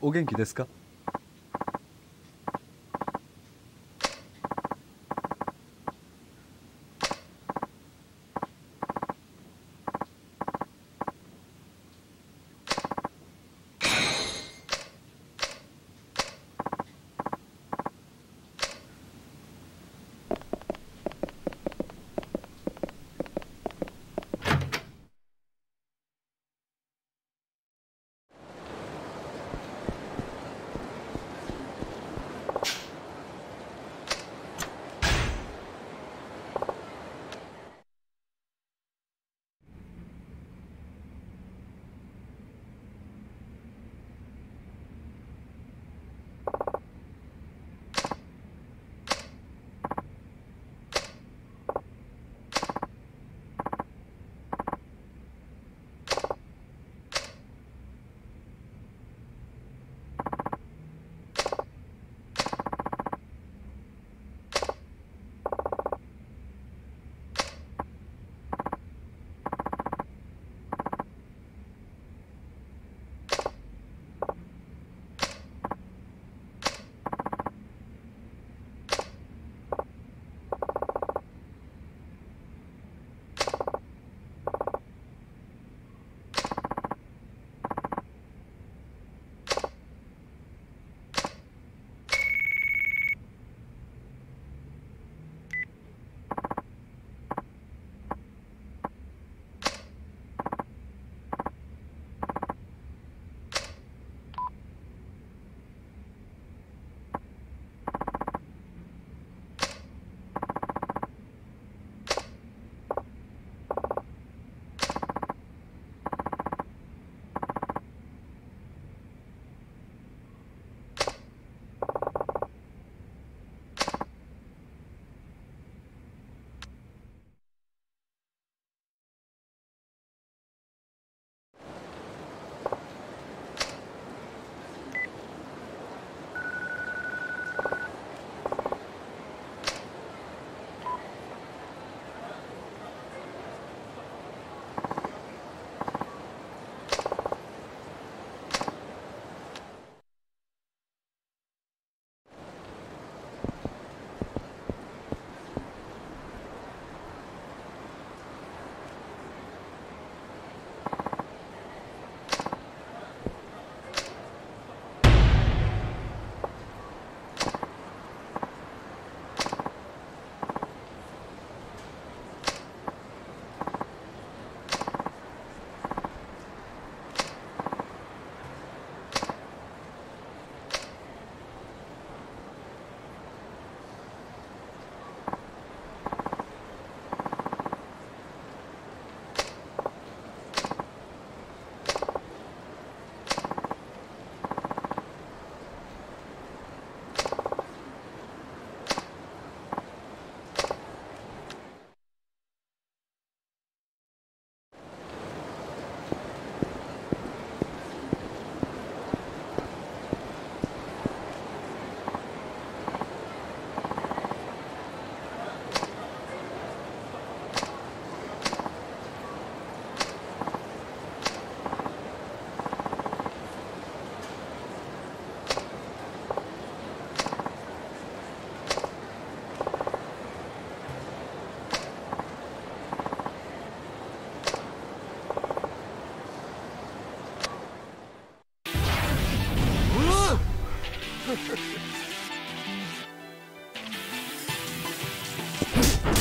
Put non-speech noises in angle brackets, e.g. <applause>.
お元気ですか？Ha <laughs> <laughs>